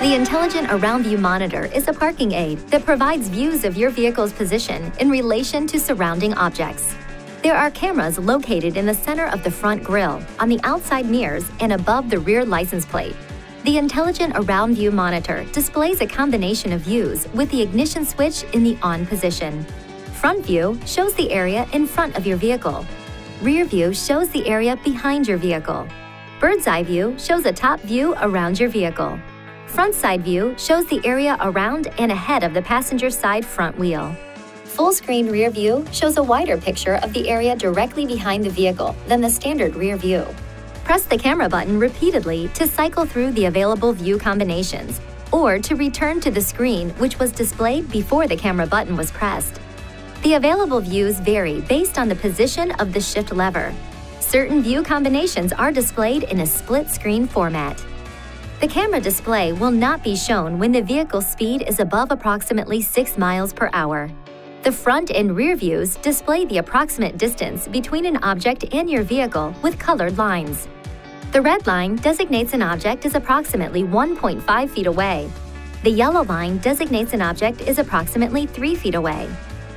The Intelligent Around View Monitor is a parking aid that provides views of your vehicle's position in relation to surrounding objects. There are cameras located in the center of the front grille, on the outside mirrors, and above the rear license plate. The Intelligent Around View Monitor displays a combination of views with the ignition switch in the on position. Front view shows the area in front of your vehicle. Rear view shows the area behind your vehicle. Bird's eye view shows a top view around your vehicle. Front side view shows the area around and ahead of the passenger side front wheel. Full screen rear view shows a wider picture of the area directly behind the vehicle than the standard rear view. Press the camera button repeatedly to cycle through the available view combinations or to return to the screen which was displayed before the camera button was pressed. The available views vary based on the position of the shift lever. Certain view combinations are displayed in a split screen format. The camera display will not be shown when the vehicle's speed is above approximately 6 miles per hour. The front and rear views display the approximate distance between an object and your vehicle with colored lines. The red line designates an object as approximately 1.5 feet away. The yellow line designates an object is approximately 3 feet away.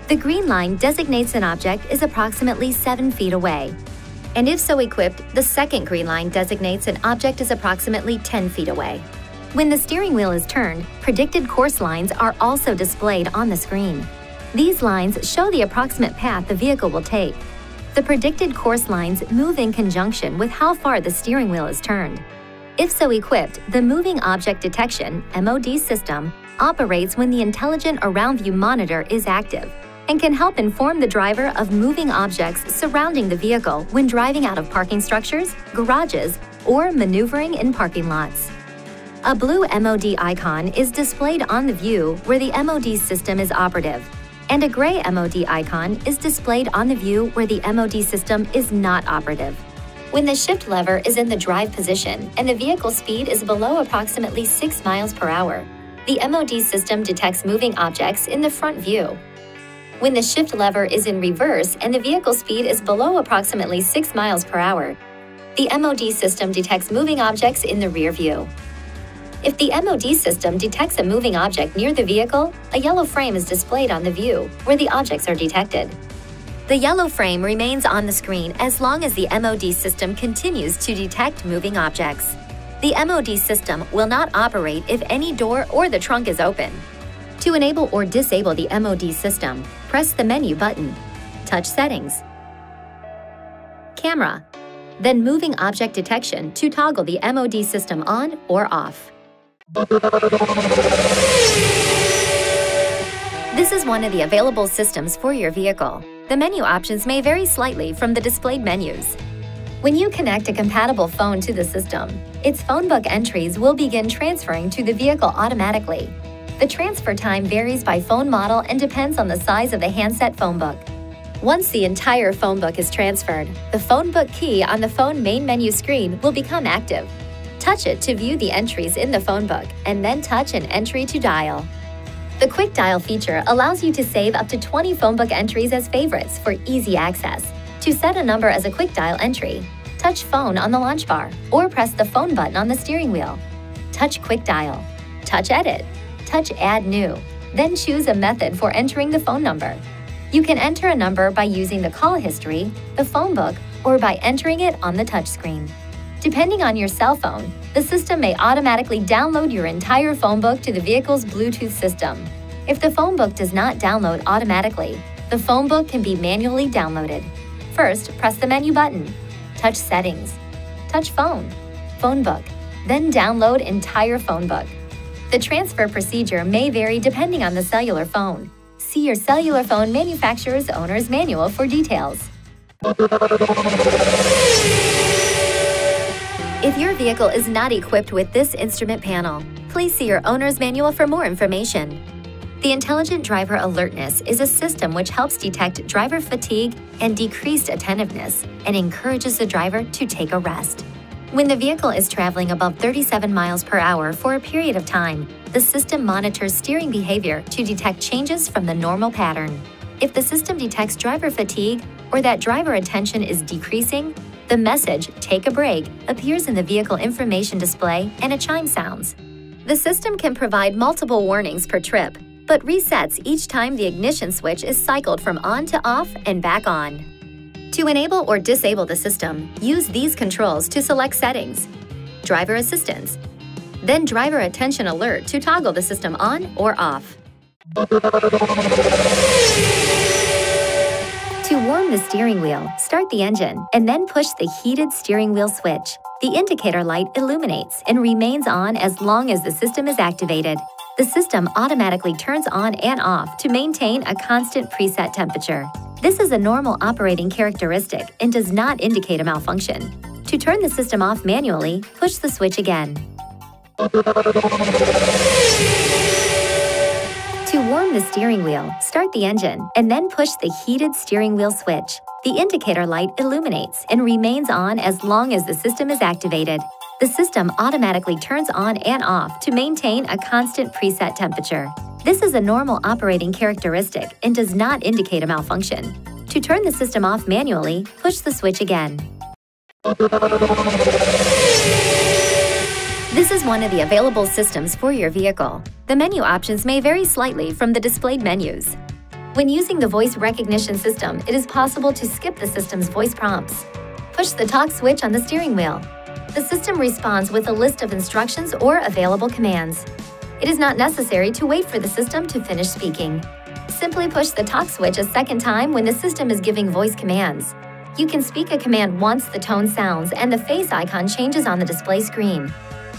The green line designates an object is approximately 7 feet away and if so equipped, the second green line designates an object is approximately 10 feet away. When the steering wheel is turned, predicted course lines are also displayed on the screen. These lines show the approximate path the vehicle will take. The predicted course lines move in conjunction with how far the steering wheel is turned. If so equipped, the Moving Object Detection MOD system operates when the Intelligent Around View monitor is active and can help inform the driver of moving objects surrounding the vehicle when driving out of parking structures, garages, or maneuvering in parking lots. A blue MOD icon is displayed on the view where the MOD system is operative, and a gray MOD icon is displayed on the view where the MOD system is not operative. When the shift lever is in the drive position and the vehicle speed is below approximately 6 miles per hour, the MOD system detects moving objects in the front view when the shift lever is in reverse and the vehicle speed is below approximately 6 miles per hour. The MOD system detects moving objects in the rear view. If the MOD system detects a moving object near the vehicle, a yellow frame is displayed on the view, where the objects are detected. The yellow frame remains on the screen as long as the MOD system continues to detect moving objects. The MOD system will not operate if any door or the trunk is open. To enable or disable the MOD system, press the menu button, touch Settings, Camera, then Moving Object Detection to toggle the MOD system on or off. This is one of the available systems for your vehicle. The menu options may vary slightly from the displayed menus. When you connect a compatible phone to the system, its phone book entries will begin transferring to the vehicle automatically. The transfer time varies by phone model and depends on the size of the handset phone book. Once the entire phone book is transferred, the phone book key on the phone main menu screen will become active. Touch it to view the entries in the phone book, and then touch an entry to dial. The Quick Dial feature allows you to save up to 20 phone book entries as favorites for easy access. To set a number as a Quick Dial entry, touch Phone on the launch bar or press the Phone button on the steering wheel. Touch Quick Dial. Touch Edit touch Add New, then choose a method for entering the phone number. You can enter a number by using the call history, the phone book, or by entering it on the touchscreen. Depending on your cell phone, the system may automatically download your entire phone book to the vehicle's Bluetooth system. If the phone book does not download automatically, the phone book can be manually downloaded. First, press the menu button, touch Settings, touch Phone, Phone Book, then download entire phone book. The transfer procedure may vary depending on the cellular phone. See your cellular phone manufacturer's owner's manual for details. If your vehicle is not equipped with this instrument panel, please see your owner's manual for more information. The Intelligent Driver Alertness is a system which helps detect driver fatigue and decreased attentiveness and encourages the driver to take a rest. When the vehicle is traveling above 37 miles per hour for a period of time, the system monitors steering behavior to detect changes from the normal pattern. If the system detects driver fatigue or that driver attention is decreasing, The message, Take a Break, appears in the vehicle information display and a chime sounds. The system can provide multiple warnings per trip, but resets each time the ignition switch is cycled from on to off and back on. To enable or disable the system, use these controls to select settings, driver assistance, then driver attention alert to toggle the system on or off. To warm the steering wheel, start the engine and then push the heated steering wheel switch. The indicator light illuminates and remains on as long as the system is activated. The system automatically turns on and off to maintain a constant preset temperature. This is a normal operating characteristic and does not indicate a malfunction. To turn the system off manually, push the switch again. To warm the steering wheel, start the engine and then push the heated steering wheel switch. The indicator light illuminates and remains on as long as the system is activated. The system automatically turns on and off to maintain a constant preset temperature. This is a normal operating characteristic and does not indicate a malfunction. To turn the system off manually, push the switch again. This is one of the available systems for your vehicle. The menu options may vary slightly from the displayed menus. When using the voice recognition system, it is possible to skip the system's voice prompts. Push the talk switch on the steering wheel. The system responds with a list of instructions or available commands. It is not necessary to wait for the system to finish speaking. Simply push the talk switch a second time when the system is giving voice commands. You can speak a command once the tone sounds and the face icon changes on the display screen.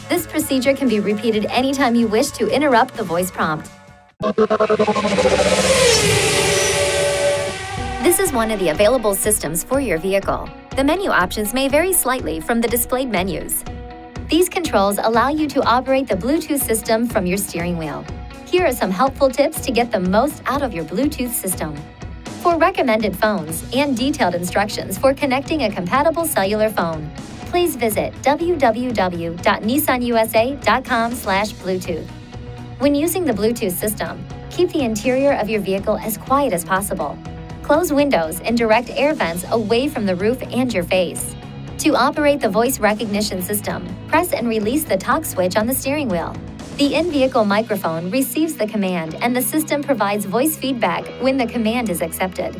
This procedure can be repeated anytime you wish to interrupt the voice prompt. This is one of the available systems for your vehicle. The menu options may vary slightly from the displayed menus. These controls allow you to operate the Bluetooth system from your steering wheel. Here are some helpful tips to get the most out of your Bluetooth system. For recommended phones and detailed instructions for connecting a compatible cellular phone, please visit www.nissanusa.com/bluetooth. When using the Bluetooth system, keep the interior of your vehicle as quiet as possible. Close windows and direct air vents away from the roof and your face. To operate the voice recognition system, press and release the talk switch on the steering wheel. The in-vehicle microphone receives the command and the system provides voice feedback when the command is accepted.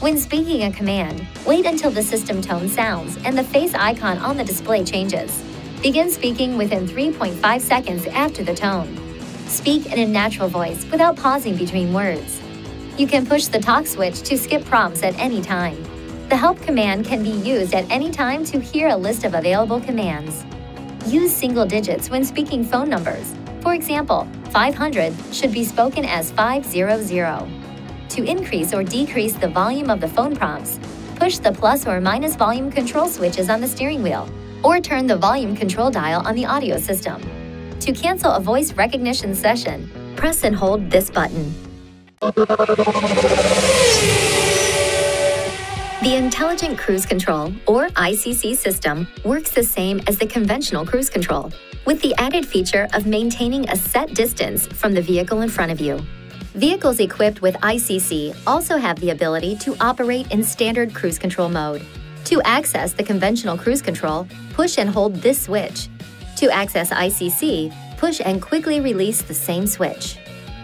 When speaking a command, wait until the system tone sounds and the face icon on the display changes. Begin speaking within 3.5 seconds after the tone. Speak in a natural voice without pausing between words. You can push the talk switch to skip prompts at any time. The help command can be used at any time to hear a list of available commands. Use single digits when speaking phone numbers. For example, 500 should be spoken as 500. To increase or decrease the volume of the phone prompts, push the plus or minus volume control switches on the steering wheel, or turn the volume control dial on the audio system. To cancel a voice recognition session, press and hold this button. The Intelligent Cruise Control, or ICC system, works the same as the conventional cruise control, with the added feature of maintaining a set distance from the vehicle in front of you. Vehicles equipped with ICC also have the ability to operate in standard cruise control mode. To access the conventional cruise control, push and hold this switch. To access ICC, push and quickly release the same switch.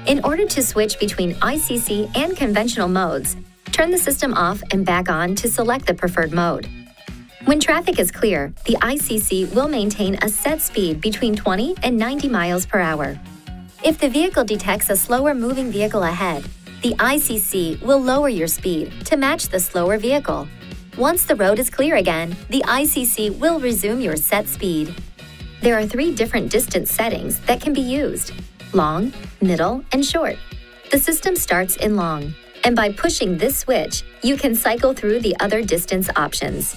In order to switch between ICC and conventional modes, turn the system off and back on to select the preferred mode. When traffic is clear, the ICC will maintain a set speed between 20 and 90 miles per hour. If the vehicle detects a slower moving vehicle ahead, the ICC will lower your speed to match the slower vehicle. Once the road is clear again, the ICC will resume your set speed. There are three different distance settings that can be used long, middle, and short. The system starts in long, and by pushing this switch, you can cycle through the other distance options.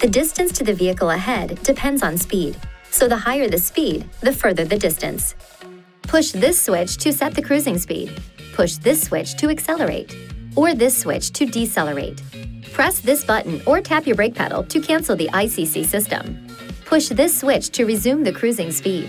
The distance to the vehicle ahead depends on speed, so the higher the speed, the further the distance. Push this switch to set the cruising speed. Push this switch to accelerate, or this switch to decelerate. Press this button or tap your brake pedal to cancel the ICC system. Push this switch to resume the cruising speed.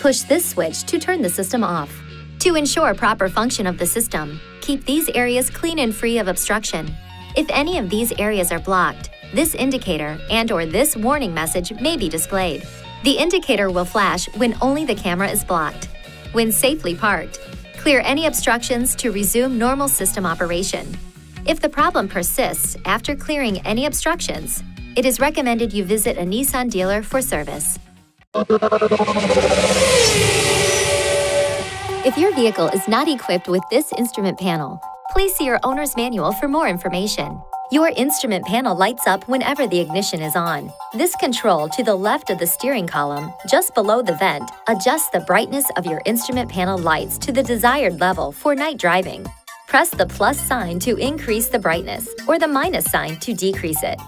Push this switch to turn the system off. To ensure proper function of the system, keep these areas clean and free of obstruction. If any of these areas are blocked, this indicator and or this warning message may be displayed. The indicator will flash when only the camera is blocked. When safely parked, clear any obstructions to resume normal system operation. If the problem persists after clearing any obstructions, it is recommended you visit a Nissan dealer for service. If your vehicle is not equipped with this instrument panel, please see your owner's manual for more information. Your instrument panel lights up whenever the ignition is on. This control to the left of the steering column, just below the vent, adjusts the brightness of your instrument panel lights to the desired level for night driving. Press the plus sign to increase the brightness or the minus sign to decrease it.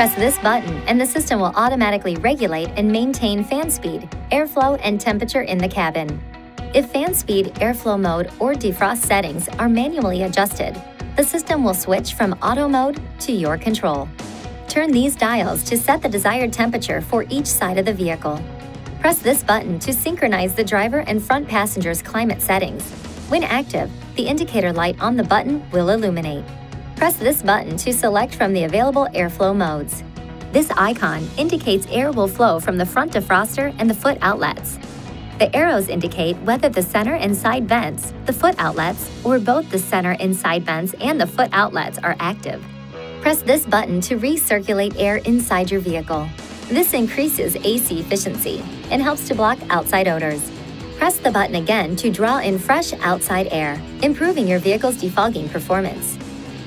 Press this button and the system will automatically regulate and maintain fan speed, airflow, and temperature in the cabin. If fan speed, airflow mode, or defrost settings are manually adjusted, the system will switch from auto mode to your control. Turn these dials to set the desired temperature for each side of the vehicle. Press this button to synchronize the driver and front passenger's climate settings. When active, the indicator light on the button will illuminate. Press this button to select from the available airflow modes. This icon indicates air will flow from the front defroster and the foot outlets. The arrows indicate whether the center and side vents, the foot outlets, or both the center and side vents and the foot outlets are active. Press this button to recirculate air inside your vehicle. This increases AC efficiency and helps to block outside odors. Press the button again to draw in fresh outside air, improving your vehicle's defogging performance.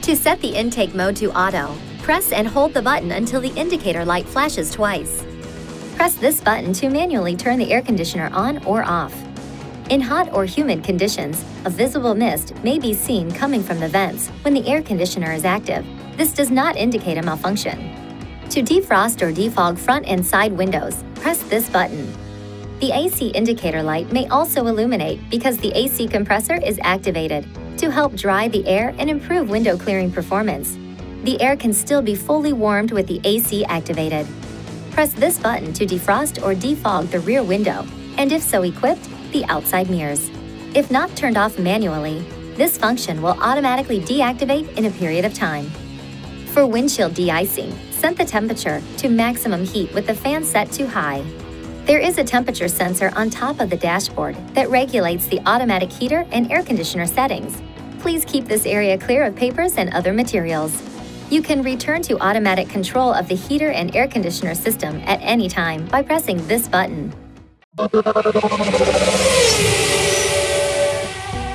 To set the intake mode to auto, press and hold the button until the indicator light flashes twice. Press this button to manually turn the air conditioner on or off. In hot or humid conditions, a visible mist may be seen coming from the vents when the air conditioner is active. This does not indicate a malfunction. To defrost or defog front and side windows, press this button. The AC indicator light may also illuminate because the AC compressor is activated to help dry the air and improve window clearing performance. The air can still be fully warmed with the AC activated. Press this button to defrost or defog the rear window, and if so equipped, the outside mirrors. If not turned off manually, this function will automatically deactivate in a period of time. For windshield de-icing, set the temperature to maximum heat with the fan set to high. There is a temperature sensor on top of the dashboard that regulates the automatic heater and air conditioner settings. Please keep this area clear of papers and other materials. You can return to automatic control of the heater and air conditioner system at any time by pressing this button.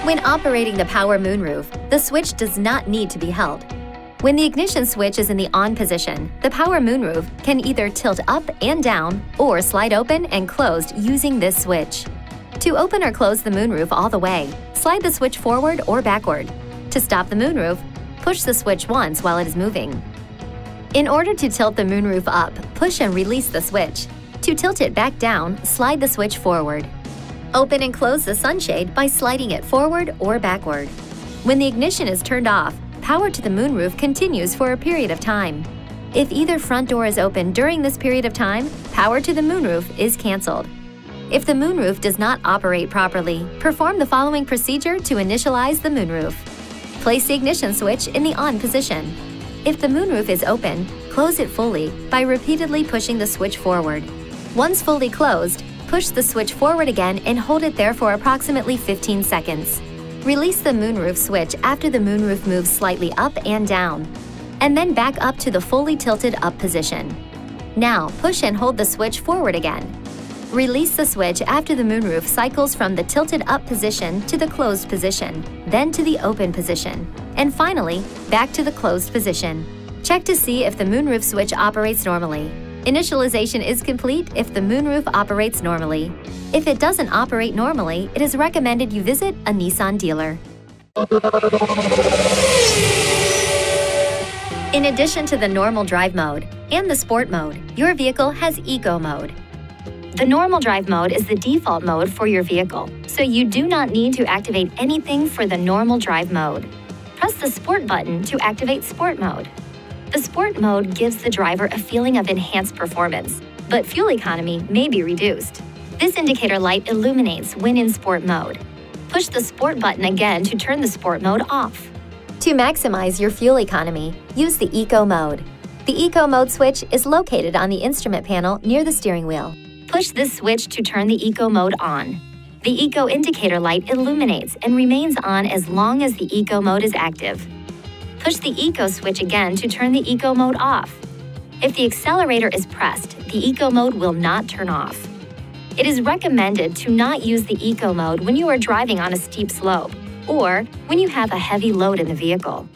When operating the power moonroof, the switch does not need to be held. When the ignition switch is in the on position, the power moonroof can either tilt up and down or slide open and closed using this switch. To open or close the moonroof all the way, slide the switch forward or backward. To stop the moonroof, Push the switch once while it is moving. In order to tilt the moonroof up, push and release the switch. To tilt it back down, slide the switch forward. Open and close the sunshade by sliding it forward or backward. When the ignition is turned off, power to the moonroof continues for a period of time. If either front door is open during this period of time, power to the moonroof is canceled. If the moonroof does not operate properly, perform the following procedure to initialize the moonroof. Place the ignition switch in the on position. If the moonroof is open, close it fully by repeatedly pushing the switch forward. Once fully closed, push the switch forward again and hold it there for approximately 15 seconds. Release the moonroof switch after the moonroof moves slightly up and down, and then back up to the fully tilted up position. Now, push and hold the switch forward again. Release the switch after the moonroof cycles from the tilted up position to the closed position, then to the open position, and finally, back to the closed position. Check to see if the moonroof switch operates normally. Initialization is complete if the moonroof operates normally. If it doesn't operate normally, it is recommended you visit a Nissan dealer. In addition to the normal drive mode and the sport mode, your vehicle has eco mode. The normal drive mode is the default mode for your vehicle, so you do not need to activate anything for the normal drive mode. Press the Sport button to activate Sport mode. The Sport mode gives the driver a feeling of enhanced performance, but fuel economy may be reduced. This indicator light illuminates when in Sport mode. Push the Sport button again to turn the Sport mode off. To maximize your fuel economy, use the Eco mode. The Eco mode switch is located on the instrument panel near the steering wheel. Push this switch to turn the Eco mode on. The Eco indicator light illuminates and remains on as long as the Eco mode is active. Push the Eco switch again to turn the Eco mode off. If the accelerator is pressed, the Eco mode will not turn off. It is recommended to not use the Eco mode when you are driving on a steep slope or when you have a heavy load in the vehicle.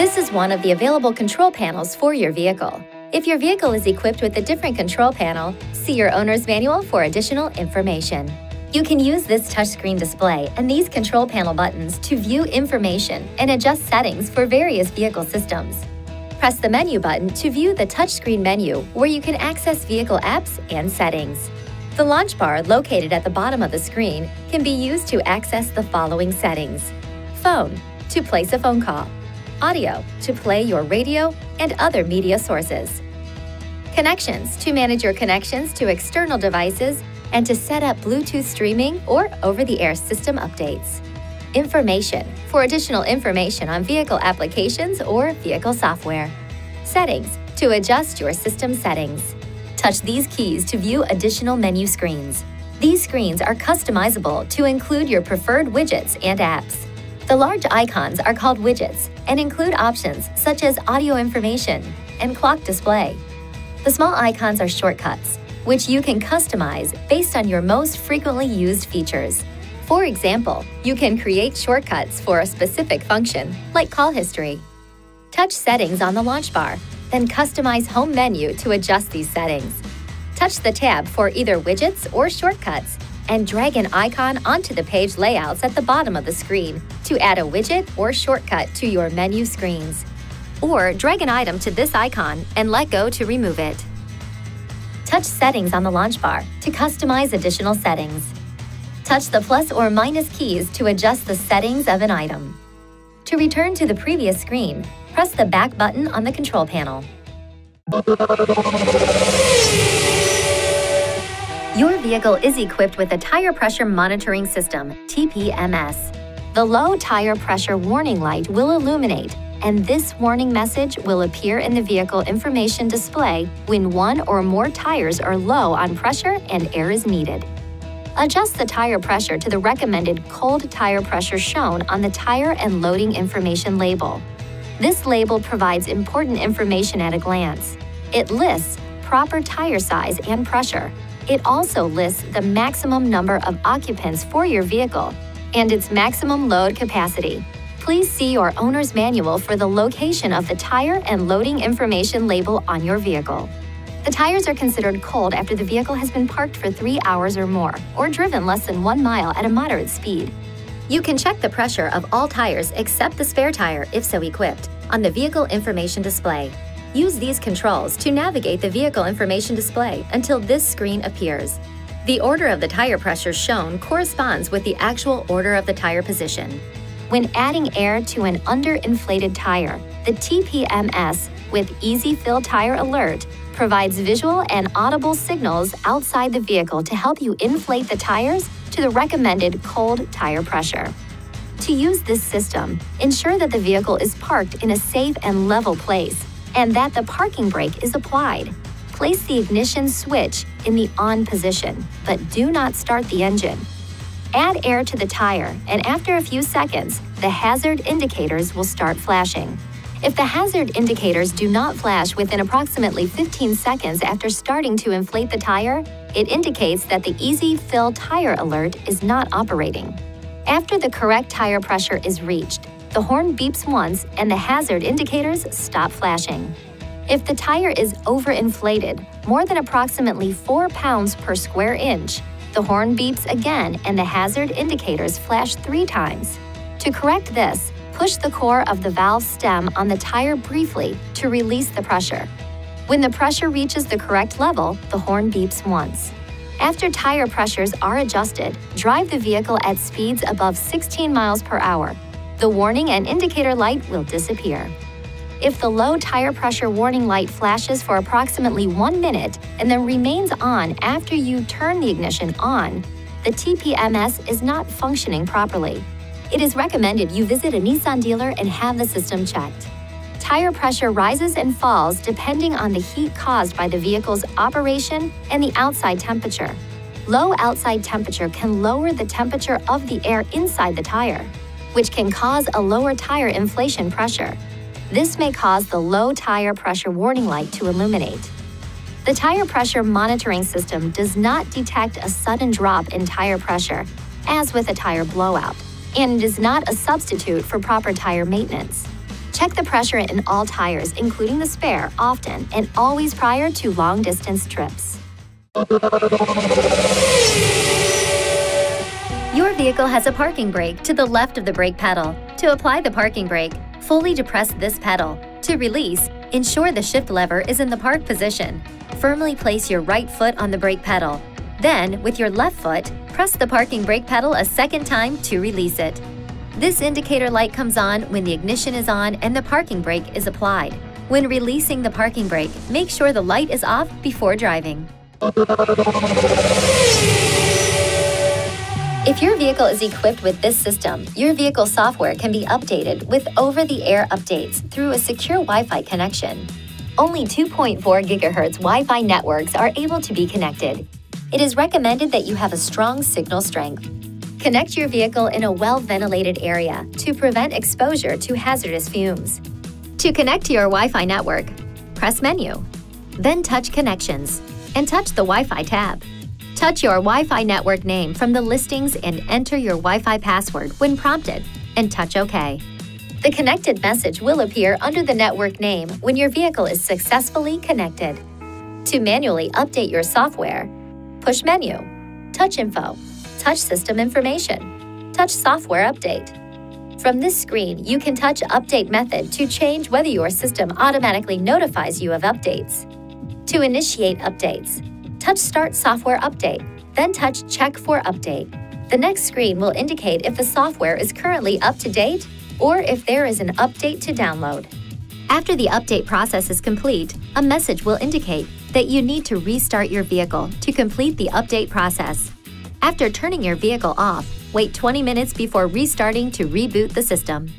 This is one of the available control panels for your vehicle. If your vehicle is equipped with a different control panel, see your owner's manual for additional information. You can use this touchscreen display and these control panel buttons to view information and adjust settings for various vehicle systems. Press the menu button to view the touchscreen menu where you can access vehicle apps and settings. The launch bar located at the bottom of the screen can be used to access the following settings. Phone, to place a phone call. Audio, to play your radio and other media sources. Connections, to manage your connections to external devices and to set up Bluetooth streaming or over-the-air system updates. Information, for additional information on vehicle applications or vehicle software. Settings, to adjust your system settings. Touch these keys to view additional menu screens. These screens are customizable to include your preferred widgets and apps. The large icons are called widgets and include options such as audio information and clock display. The small icons are shortcuts, which you can customize based on your most frequently used features. For example, you can create shortcuts for a specific function, like call history. Touch Settings on the launch bar then customize Home menu to adjust these settings. Touch the tab for either widgets or shortcuts and drag an icon onto the page layouts at the bottom of the screen to add a widget or shortcut to your menu screens. Or drag an item to this icon and let go to remove it. Touch Settings on the launch bar to customize additional settings. Touch the plus or minus keys to adjust the settings of an item. To return to the previous screen, press the back button on the control panel. Your vehicle is equipped with a Tire Pressure Monitoring System, TPMS. The low tire pressure warning light will illuminate, and this warning message will appear in the vehicle information display when one or more tires are low on pressure and air is needed. Adjust the tire pressure to the recommended cold tire pressure shown on the tire and loading information label. This label provides important information at a glance. It lists proper tire size and pressure. It also lists the maximum number of occupants for your vehicle and its maximum load capacity. Please see your owner's manual for the location of the tire and loading information label on your vehicle. The tires are considered cold after the vehicle has been parked for three hours or more, or driven less than one mile at a moderate speed. You can check the pressure of all tires except the spare tire, if so equipped, on the vehicle information display. Use these controls to navigate the vehicle information display until this screen appears. The order of the tire pressure shown corresponds with the actual order of the tire position. When adding air to an underinflated tire, the TPMS with Easy Fill Tire Alert provides visual and audible signals outside the vehicle to help you inflate the tires to the recommended cold tire pressure. To use this system, ensure that the vehicle is parked in a safe and level place and that the parking brake is applied. Place the ignition switch in the on position, but do not start the engine. Add air to the tire, and after a few seconds, the hazard indicators will start flashing. If the hazard indicators do not flash within approximately 15 seconds after starting to inflate the tire, it indicates that the Easy Fill Tire Alert is not operating. After the correct tire pressure is reached, the horn beeps once and the hazard indicators stop flashing. If the tire is overinflated, more than approximately 4 pounds per square inch, the horn beeps again and the hazard indicators flash three times. To correct this, push the core of the valve stem on the tire briefly to release the pressure. When the pressure reaches the correct level, the horn beeps once. After tire pressures are adjusted, drive the vehicle at speeds above 16 miles per hour. The warning and indicator light will disappear. If the low tire pressure warning light flashes for approximately one minute and then remains on after you turn the ignition on, the TPMS is not functioning properly. It is recommended you visit a Nissan dealer and have the system checked. Tire pressure rises and falls depending on the heat caused by the vehicle's operation and the outside temperature. Low outside temperature can lower the temperature of the air inside the tire, which can cause a lower tire inflation pressure. This may cause the low tire pressure warning light to illuminate. The tire pressure monitoring system does not detect a sudden drop in tire pressure, as with a tire blowout, and is not a substitute for proper tire maintenance. Check the pressure in all tires, including the spare, often and always prior to long distance trips. Your vehicle has a parking brake to the left of the brake pedal. To apply the parking brake, fully depress this pedal. To release, ensure the shift lever is in the park position. Firmly place your right foot on the brake pedal. Then, with your left foot, press the parking brake pedal a second time to release it. This indicator light comes on when the ignition is on and the parking brake is applied. When releasing the parking brake, make sure the light is off before driving. If your vehicle is equipped with this system, your vehicle software can be updated with over-the-air updates through a secure Wi-Fi connection. Only 2.4 GHz Wi-Fi networks are able to be connected. It is recommended that you have a strong signal strength. Connect your vehicle in a well-ventilated area to prevent exposure to hazardous fumes. To connect to your Wi-Fi network, press Menu, then touch Connections and touch the Wi-Fi tab. Touch your Wi-Fi network name from the listings and enter your Wi-Fi password when prompted, and touch OK. The connected message will appear under the network name when your vehicle is successfully connected. To manually update your software, push Menu, Touch Info, Touch System Information, Touch Software Update. From this screen, you can touch Update method to change whether your system automatically notifies you of updates. To initiate updates, touch Start Software Update, then touch Check for Update. The next screen will indicate if the software is currently up to date or if there is an update to download. After the update process is complete, a message will indicate that you need to restart your vehicle to complete the update process. After turning your vehicle off, wait 20 minutes before restarting to reboot the system.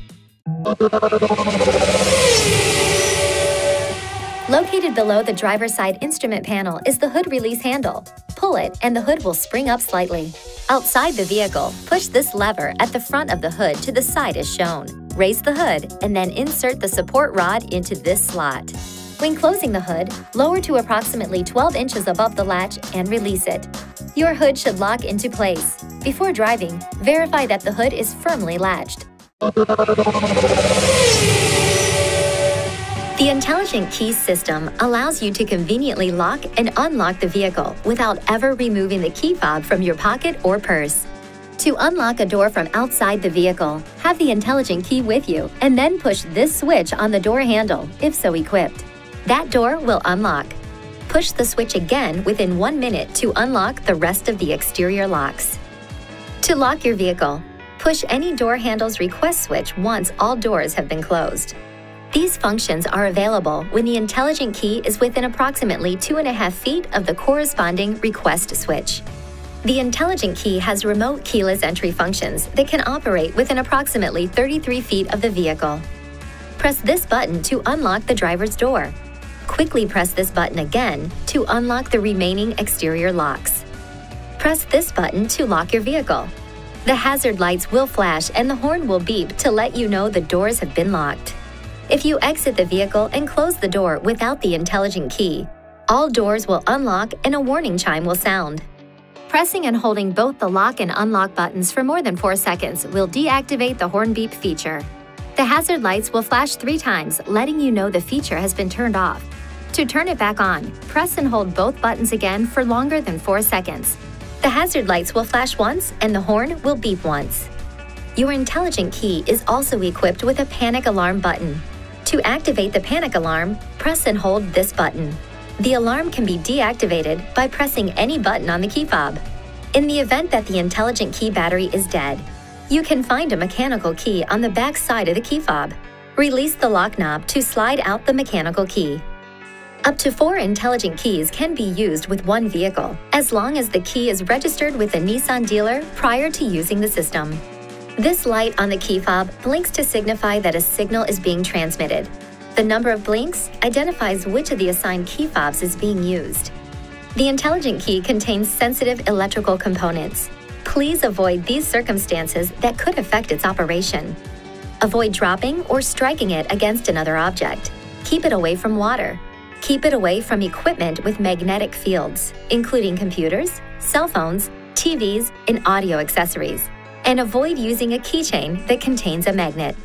Located below the driver's side instrument panel is the hood release handle. Pull it and the hood will spring up slightly. Outside the vehicle, push this lever at the front of the hood to the side as shown. Raise the hood and then insert the support rod into this slot. When closing the hood, lower to approximately 12 inches above the latch and release it. Your hood should lock into place. Before driving, verify that the hood is firmly latched. The Intelligent Keys system allows you to conveniently lock and unlock the vehicle without ever removing the key fob from your pocket or purse. To unlock a door from outside the vehicle, have the Intelligent Key with you and then push this switch on the door handle, if so equipped. That door will unlock. Push the switch again within one minute to unlock the rest of the exterior locks. To lock your vehicle, push any door handle's request switch once all doors have been closed. These functions are available when the intelligent key is within approximately 2.5 feet of the corresponding request switch. The intelligent key has remote keyless entry functions that can operate within approximately 33 feet of the vehicle. Press this button to unlock the driver's door. Quickly press this button again to unlock the remaining exterior locks. Press this button to lock your vehicle. The hazard lights will flash and the horn will beep to let you know the doors have been locked. If you exit the vehicle and close the door without the intelligent key, all doors will unlock and a warning chime will sound. Pressing and holding both the lock and unlock buttons for more than 4 seconds will deactivate the horn beep feature. The hazard lights will flash three times, letting you know the feature has been turned off. To turn it back on, press and hold both buttons again for longer than 4 seconds. The hazard lights will flash once and the horn will beep once. Your intelligent key is also equipped with a panic alarm button. To activate the panic alarm, press and hold this button. The alarm can be deactivated by pressing any button on the key fob. In the event that the intelligent key battery is dead, you can find a mechanical key on the back side of the key fob. Release the lock knob to slide out the mechanical key. Up to four intelligent keys can be used with one vehicle, as long as the key is registered with a Nissan dealer prior to using the system. This light on the key fob blinks to signify that a signal is being transmitted. The number of blinks identifies which of the assigned key fobs is being used. The intelligent key contains sensitive electrical components. Please avoid these circumstances that could affect its operation. Avoid dropping or striking it against another object. Keep it away from water. Keep it away from equipment with magnetic fields, including computers, cell phones, TVs, and audio accessories and avoid using a keychain that contains a magnet.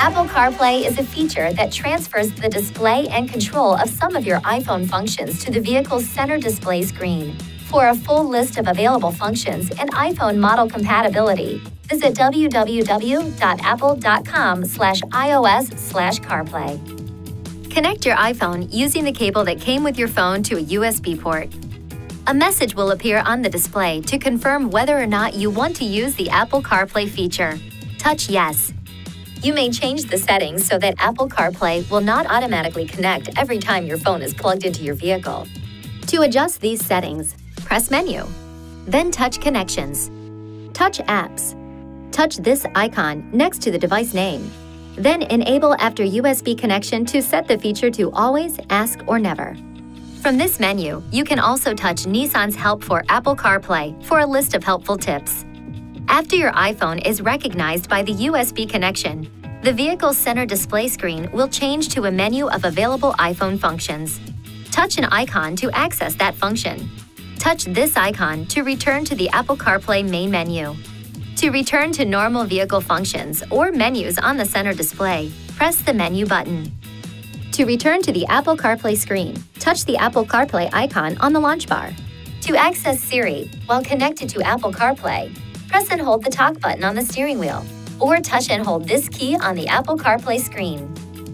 Apple CarPlay is a feature that transfers the display and control of some of your iPhone functions to the vehicle's center display screen. For a full list of available functions and iPhone model compatibility, visit www.apple.com slash iOS slash CarPlay. Connect your iPhone using the cable that came with your phone to a USB port. A message will appear on the display to confirm whether or not you want to use the Apple CarPlay feature. Touch Yes. You may change the settings so that Apple CarPlay will not automatically connect every time your phone is plugged into your vehicle. To adjust these settings, press Menu, then touch Connections. Touch Apps. Touch this icon next to the device name. Then enable after USB connection to set the feature to Always, Ask, or Never. From this menu, you can also touch Nissan's help for Apple CarPlay for a list of helpful tips. After your iPhone is recognized by the USB connection, the vehicle's center display screen will change to a menu of available iPhone functions. Touch an icon to access that function. Touch this icon to return to the Apple CarPlay main menu. To return to normal vehicle functions or menus on the center display, press the menu button. To return to the Apple CarPlay screen, touch the Apple CarPlay icon on the launch bar. To access Siri while connected to Apple CarPlay, press and hold the talk button on the steering wheel, or touch and hold this key on the Apple CarPlay screen.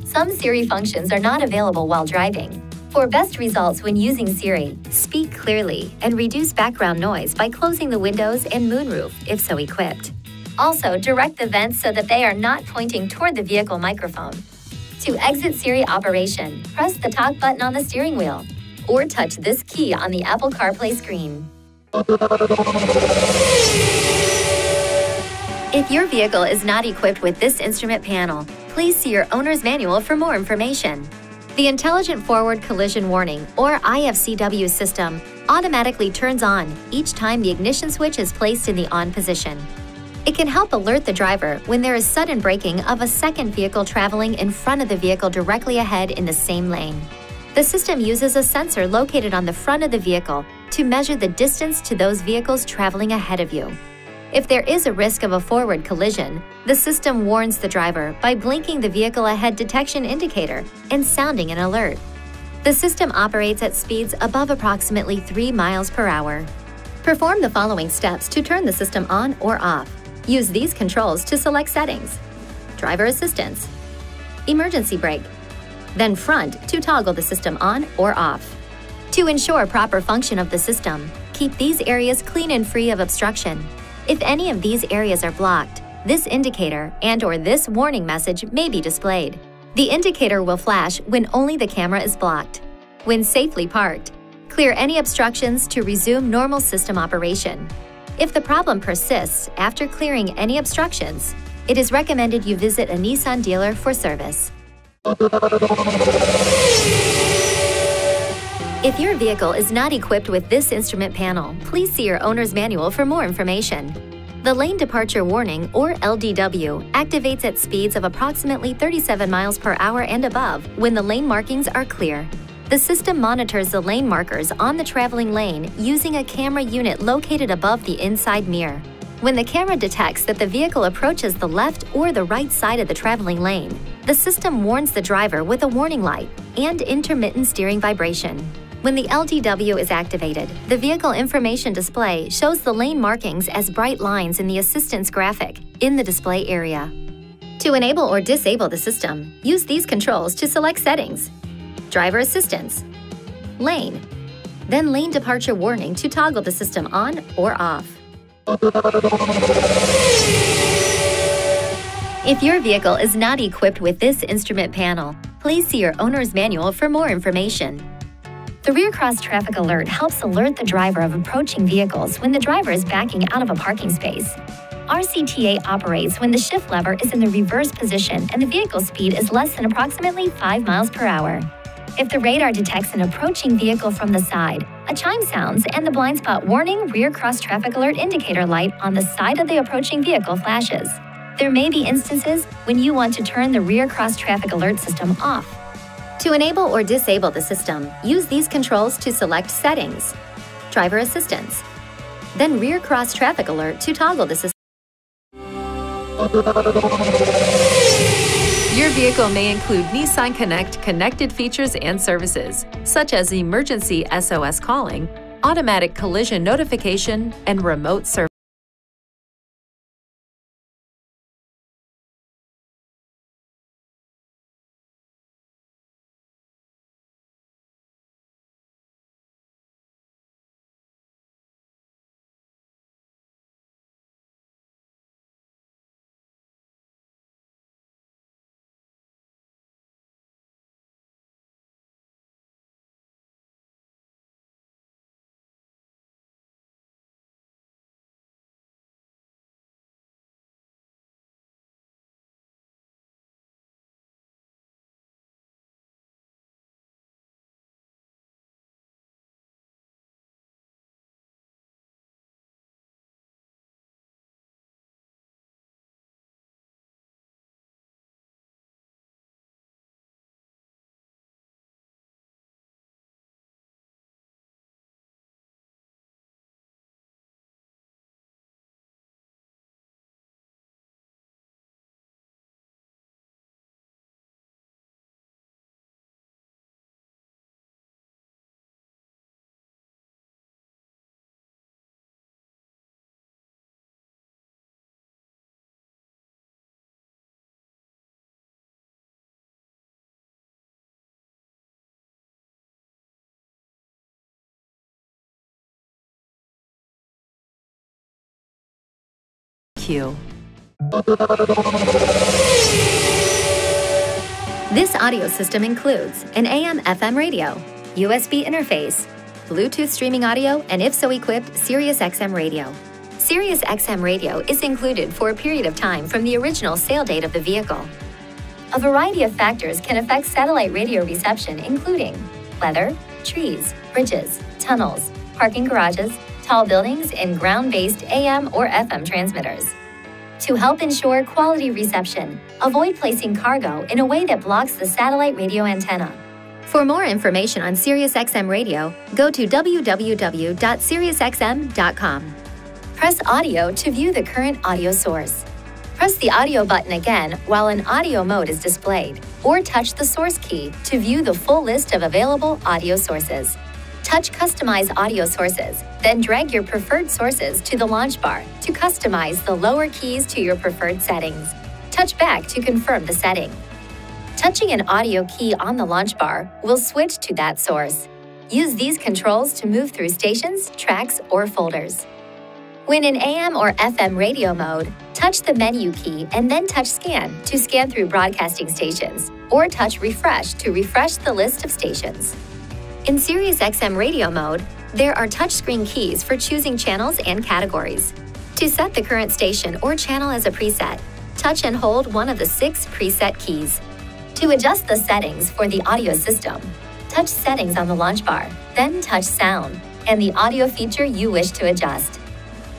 Some Siri functions are not available while driving. For best results when using Siri, speak clearly and reduce background noise by closing the windows and moonroof if so equipped. Also, direct the vents so that they are not pointing toward the vehicle microphone. To exit Siri operation, press the talk button on the steering wheel or touch this key on the Apple CarPlay screen. If your vehicle is not equipped with this instrument panel, please see your owner's manual for more information. The Intelligent Forward Collision Warning, or IFCW system, automatically turns on each time the ignition switch is placed in the on position. It can help alert the driver when there is sudden braking of a second vehicle traveling in front of the vehicle directly ahead in the same lane. The system uses a sensor located on the front of the vehicle to measure the distance to those vehicles traveling ahead of you. If there is a risk of a forward collision, the system warns the driver by blinking the vehicle ahead detection indicator and sounding an alert. The system operates at speeds above approximately 3 miles per hour. Perform the following steps to turn the system on or off. Use these controls to select settings, driver assistance, emergency brake, then front to toggle the system on or off. To ensure proper function of the system, keep these areas clean and free of obstruction. If any of these areas are blocked, this indicator and or this warning message may be displayed. The indicator will flash when only the camera is blocked. When safely parked, clear any obstructions to resume normal system operation. If the problem persists after clearing any obstructions, it is recommended you visit a Nissan dealer for service. If your vehicle is not equipped with this instrument panel, please see your owner's manual for more information. The Lane Departure Warning, or LDW, activates at speeds of approximately 37 miles per hour and above when the lane markings are clear. The system monitors the lane markers on the traveling lane using a camera unit located above the inside mirror. When the camera detects that the vehicle approaches the left or the right side of the traveling lane, the system warns the driver with a warning light and intermittent steering vibration. When the LDW is activated, the vehicle information display shows the lane markings as bright lines in the assistance graphic in the display area. To enable or disable the system, use these controls to select settings driver assistance, lane, then lane departure warning to toggle the system on or off. If your vehicle is not equipped with this instrument panel, please see your owner's manual for more information. The rear cross traffic alert helps alert the driver of approaching vehicles when the driver is backing out of a parking space. RCTA operates when the shift lever is in the reverse position and the vehicle speed is less than approximately 5 miles per hour. If the radar detects an approaching vehicle from the side, a chime sounds and the blind spot warning rear cross traffic alert indicator light on the side of the approaching vehicle flashes. There may be instances when you want to turn the rear cross traffic alert system off. To enable or disable the system, use these controls to select Settings, Driver Assistance, then Rear Cross Traffic Alert to toggle the system. Your vehicle may include Nissan Connect connected features and services, such as emergency SOS calling, automatic collision notification, and remote service. This audio system includes an AM FM radio, USB interface, Bluetooth streaming audio, and if so equipped, Sirius XM radio. Sirius XM radio is included for a period of time from the original sale date of the vehicle. A variety of factors can affect satellite radio reception, including weather, trees, bridges, tunnels, parking garages, tall buildings, and ground-based AM or FM transmitters. To help ensure quality reception, avoid placing cargo in a way that blocks the satellite radio antenna. For more information on SiriusXM radio, go to www.siriusxm.com. Press audio to view the current audio source. Press the audio button again while an audio mode is displayed, or touch the source key to view the full list of available audio sources. Touch Customize Audio Sources, then drag your preferred sources to the launch bar to customize the lower keys to your preferred settings. Touch back to confirm the setting. Touching an audio key on the launch bar will switch to that source. Use these controls to move through stations, tracks, or folders. When in AM or FM radio mode, touch the menu key and then touch Scan to scan through broadcasting stations, or touch Refresh to refresh the list of stations. In SiriusXM radio mode, there are touchscreen keys for choosing channels and categories. To set the current station or channel as a preset, touch and hold one of the six preset keys. To adjust the settings for the audio system, touch Settings on the launch bar, then touch Sound and the audio feature you wish to adjust.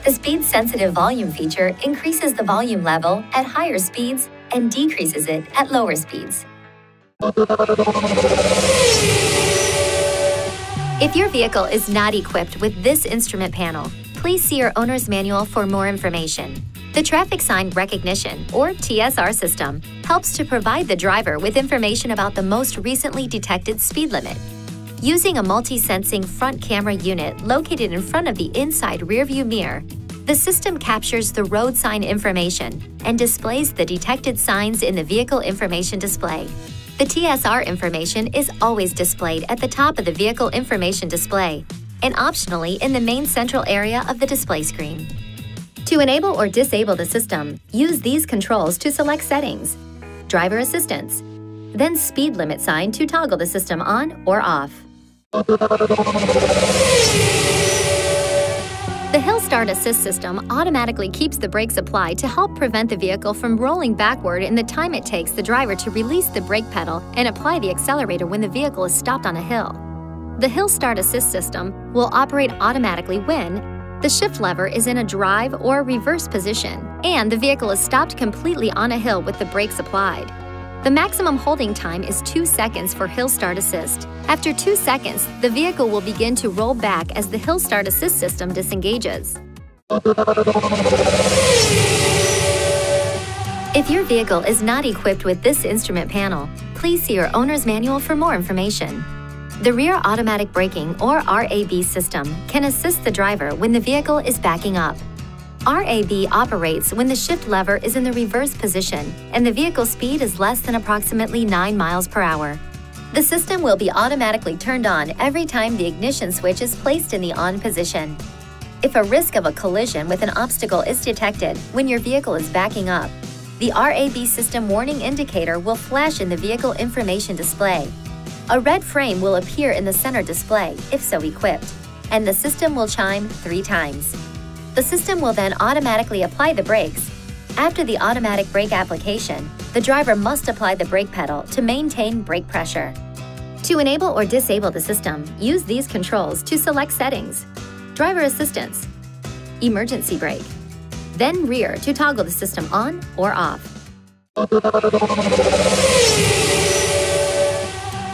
The speed-sensitive volume feature increases the volume level at higher speeds and decreases it at lower speeds. If your vehicle is not equipped with this instrument panel, please see your owner's manual for more information. The Traffic Sign Recognition, or TSR system, helps to provide the driver with information about the most recently detected speed limit. Using a multi-sensing front camera unit located in front of the inside rearview mirror, the system captures the road sign information and displays the detected signs in the vehicle information display. The TSR information is always displayed at the top of the vehicle information display and optionally in the main central area of the display screen. To enable or disable the system, use these controls to select Settings, Driver Assistance, then Speed Limit sign to toggle the system on or off. The Hill Start Assist system automatically keeps the brakes applied to help prevent the vehicle from rolling backward in the time it takes the driver to release the brake pedal and apply the accelerator when the vehicle is stopped on a hill. The Hill Start Assist system will operate automatically when the shift lever is in a drive or reverse position, and the vehicle is stopped completely on a hill with the brakes applied. The maximum holding time is 2 seconds for Hill Start Assist. After 2 seconds, the vehicle will begin to roll back as the Hill Start Assist system disengages. If your vehicle is not equipped with this instrument panel, please see your owner's manual for more information. The rear automatic braking or RAB system can assist the driver when the vehicle is backing up. RAB operates when the shift lever is in the reverse position and the vehicle speed is less than approximately 9 miles per hour. The system will be automatically turned on every time the ignition switch is placed in the on position. If a risk of a collision with an obstacle is detected when your vehicle is backing up, the RAB system warning indicator will flash in the vehicle information display. A red frame will appear in the center display, if so equipped, and the system will chime three times. The system will then automatically apply the brakes. After the automatic brake application, the driver must apply the brake pedal to maintain brake pressure. To enable or disable the system, use these controls to select settings, driver assistance, emergency brake, then rear to toggle the system on or off.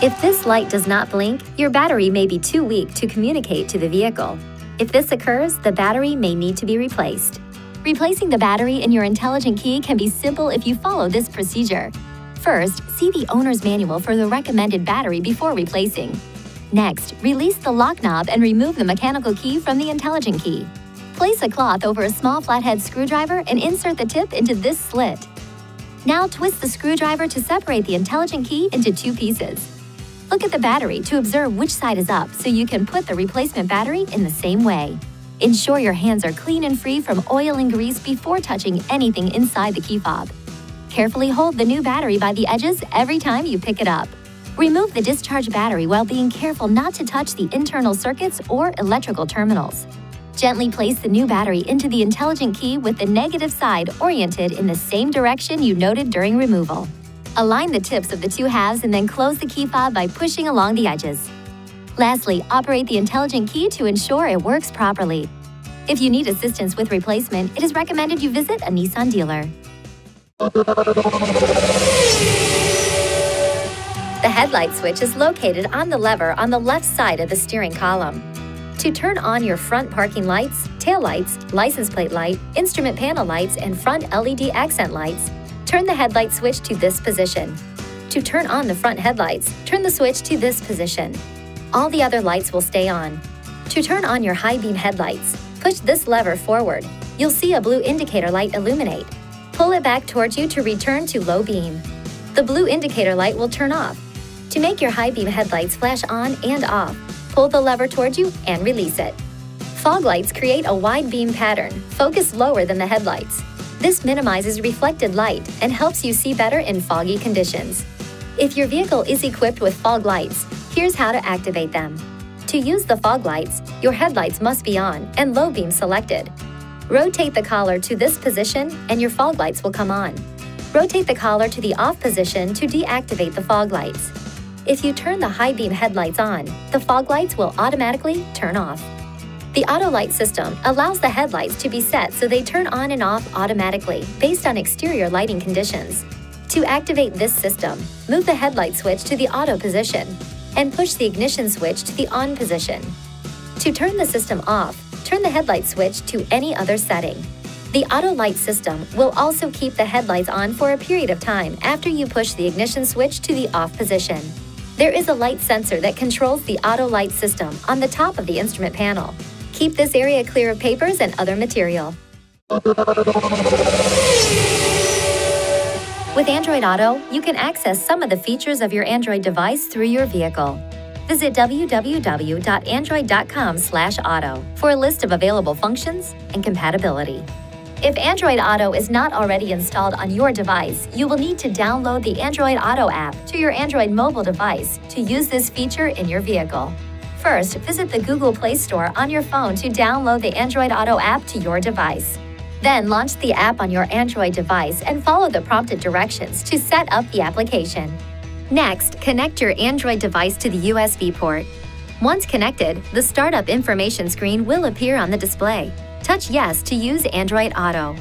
If this light does not blink, your battery may be too weak to communicate to the vehicle. If this occurs, the battery may need to be replaced. Replacing the battery in your intelligent key can be simple if you follow this procedure. First, see the owner's manual for the recommended battery before replacing. Next, release the lock knob and remove the mechanical key from the intelligent key. Place a cloth over a small flathead screwdriver and insert the tip into this slit. Now twist the screwdriver to separate the intelligent key into two pieces. Look at the battery to observe which side is up so you can put the replacement battery in the same way. Ensure your hands are clean and free from oil and grease before touching anything inside the key fob. Carefully hold the new battery by the edges every time you pick it up. Remove the discharged battery while being careful not to touch the internal circuits or electrical terminals. Gently place the new battery into the intelligent key with the negative side oriented in the same direction you noted during removal. Align the tips of the two halves and then close the key fob by pushing along the edges. Lastly, operate the intelligent key to ensure it works properly. If you need assistance with replacement, it is recommended you visit a Nissan dealer. The headlight switch is located on the lever on the left side of the steering column. To turn on your front parking lights, tail lights, license plate light, instrument panel lights, and front LED accent lights, turn the headlight switch to this position. To turn on the front headlights, turn the switch to this position. All the other lights will stay on. To turn on your high beam headlights, push this lever forward. You'll see a blue indicator light illuminate. Pull it back towards you to return to low beam. The blue indicator light will turn off. To make your high beam headlights flash on and off, pull the lever towards you and release it. Fog lights create a wide beam pattern, focused lower than the headlights. This minimizes reflected light and helps you see better in foggy conditions. If your vehicle is equipped with fog lights, here's how to activate them. To use the fog lights, your headlights must be on and low beam selected. Rotate the collar to this position and your fog lights will come on. Rotate the collar to the off position to deactivate the fog lights. If you turn the high beam headlights on, the fog lights will automatically turn off. The auto light system allows the headlights to be set so they turn on and off automatically based on exterior lighting conditions. To activate this system, move the headlight switch to the auto position and push the ignition switch to the on position. To turn the system off, turn the headlight switch to any other setting. The auto light system will also keep the headlights on for a period of time after you push the ignition switch to the off position. There is a light sensor that controls the auto light system on the top of the instrument panel. Keep this area clear of papers and other material. With Android Auto, you can access some of the features of your Android device through your vehicle. Visit www.android.com/auto for a list of available functions and compatibility. If Android Auto is not already installed on your device, you will need to download the Android Auto app to your Android mobile device to use this feature in your vehicle. First, visit the Google Play Store on your phone to download the Android Auto app to your device. Then launch the app on your Android device and follow the prompted directions to set up the application. Next, connect your Android device to the USB port. Once connected, the startup information screen will appear on the display. Touch Yes to use Android Auto.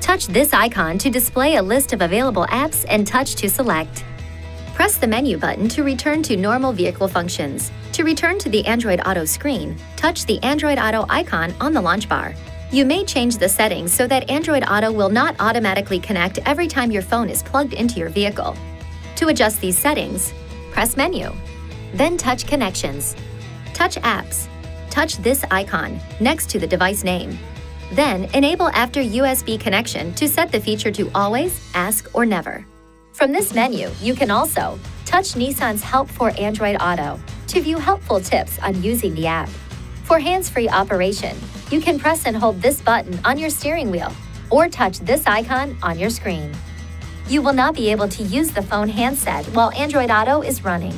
Touch this icon to display a list of available apps and touch to select. Press the menu button to return to normal vehicle functions. To return to the Android Auto screen, touch the Android Auto icon on the launch bar. You may change the settings so that Android Auto will not automatically connect every time your phone is plugged into your vehicle. To adjust these settings, press Menu, then touch Connections. Touch Apps touch this icon next to the device name. Then enable after USB connection to set the feature to always, ask, or never. From this menu, you can also touch Nissan's Help for Android Auto to view helpful tips on using the app. For hands-free operation, you can press and hold this button on your steering wheel or touch this icon on your screen. You will not be able to use the phone handset while Android Auto is running.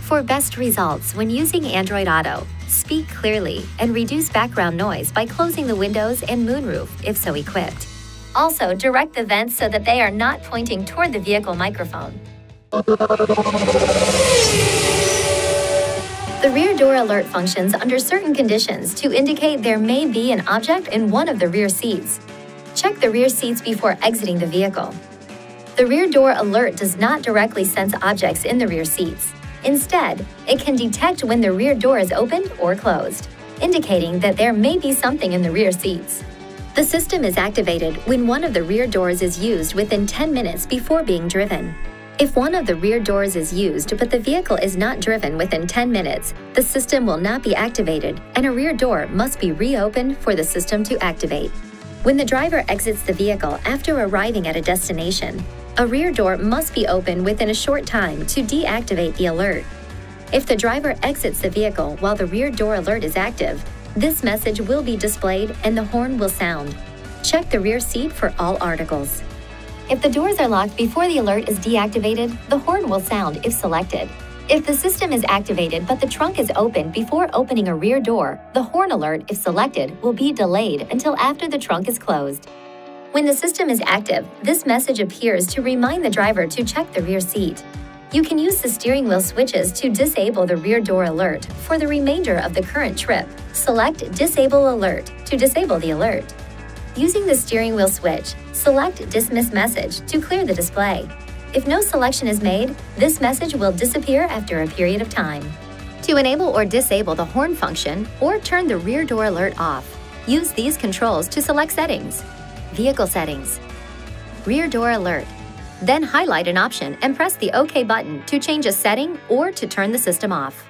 For best results when using Android Auto, speak clearly and reduce background noise by closing the windows and moonroof if so equipped. Also, direct the vents so that they are not pointing toward the vehicle microphone. The rear door alert functions under certain conditions to indicate there may be an object in one of the rear seats. Check the rear seats before exiting the vehicle. The rear door alert does not directly sense objects in the rear seats. Instead, it can detect when the rear door is opened or closed, indicating that there may be something in the rear seats. The system is activated when one of the rear doors is used within 10 minutes before being driven. If one of the rear doors is used but the vehicle is not driven within 10 minutes, the system will not be activated and a rear door must be reopened for the system to activate. When the driver exits the vehicle after arriving at a destination, a rear door must be opened within a short time to deactivate the alert. If the driver exits the vehicle while the rear door alert is active, this message will be displayed and the horn will sound. Check the rear seat for all articles. If the doors are locked before the alert is deactivated, the horn will sound if selected. If the system is activated but the trunk is open before opening a rear door, the horn alert, if selected, will be delayed until after the trunk is closed. When the system is active, this message appears to remind the driver to check the rear seat. You can use the steering wheel switches to disable the rear door alert. For the remainder of the current trip, select Disable Alert to disable the alert. Using the steering wheel switch, select Dismiss Message to clear the display. If no selection is made, this message will disappear after a period of time. To enable or disable the horn function or turn the rear door alert off, use these controls to select settings. Vehicle Settings, Rear Door Alert. Then highlight an option and press the OK button to change a setting or to turn the system off.